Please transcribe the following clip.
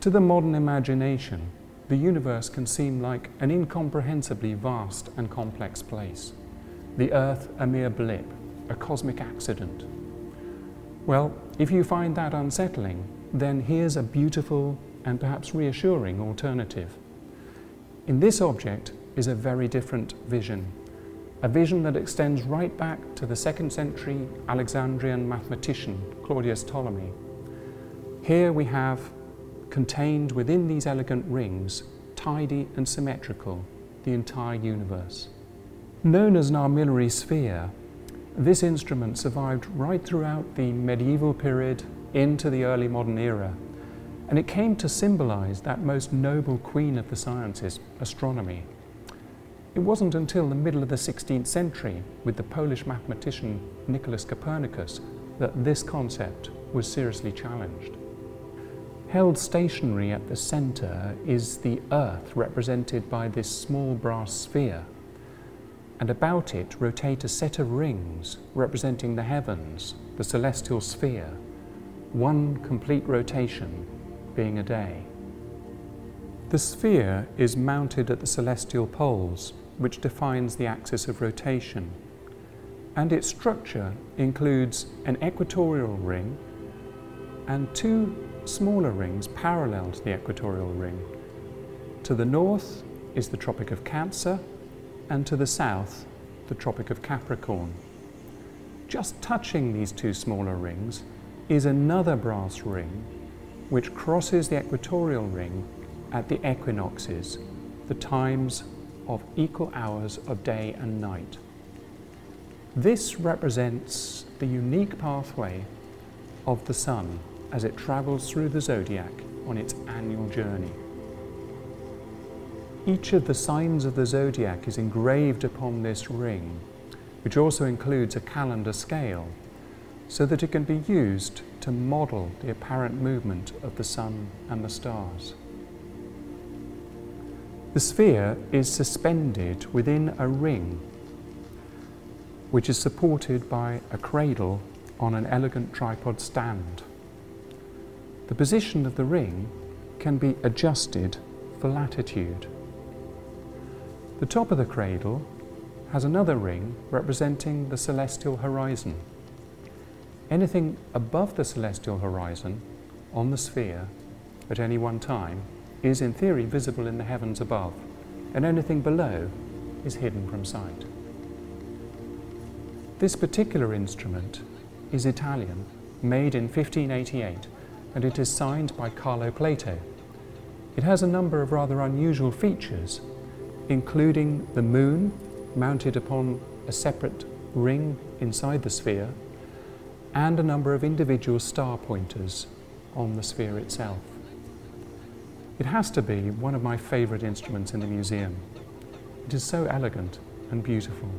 To the modern imagination, the universe can seem like an incomprehensibly vast and complex place. The Earth a mere blip, a cosmic accident. Well, if you find that unsettling, then here's a beautiful and perhaps reassuring alternative. In this object is a very different vision, a vision that extends right back to the second century Alexandrian mathematician Claudius Ptolemy. Here we have contained within these elegant rings, tidy and symmetrical, the entire universe. Known as an armillary sphere, this instrument survived right throughout the medieval period into the early modern era, and it came to symbolize that most noble queen of the sciences, astronomy. It wasn't until the middle of the 16th century, with the Polish mathematician Nicholas Copernicus, that this concept was seriously challenged. Held stationary at the center is the Earth, represented by this small brass sphere. And about it rotate a set of rings representing the heavens, the celestial sphere, one complete rotation being a day. The sphere is mounted at the celestial poles, which defines the axis of rotation, and its structure includes an equatorial ring and two smaller rings parallel to the equatorial ring. To the north is the Tropic of Cancer, and to the south, the Tropic of Capricorn. Just touching these two smaller rings is another brass ring which crosses the equatorial ring at the equinoxes, the times of equal hours of day and night. This represents the unique pathway of the sun as it travels through the zodiac on its annual journey. Each of the signs of the zodiac is engraved upon this ring, which also includes a calendar scale, so that it can be used to model the apparent movement of the sun and the stars. The sphere is suspended within a ring, which is supported by a cradle on an elegant tripod stand. The position of the ring can be adjusted for latitude. The top of the cradle has another ring representing the celestial horizon. Anything above the celestial horizon on the sphere at any one time is in theory visible in the heavens above, and anything below is hidden from sight. This particular instrument is Italian, made in 1588, and it is signed by Carlo Plato. It has a number of rather unusual features, including the moon mounted upon a separate ring inside the sphere, and a number of individual star pointers on the sphere itself. It has to be one of my favourite instruments in the museum. It is so elegant and beautiful.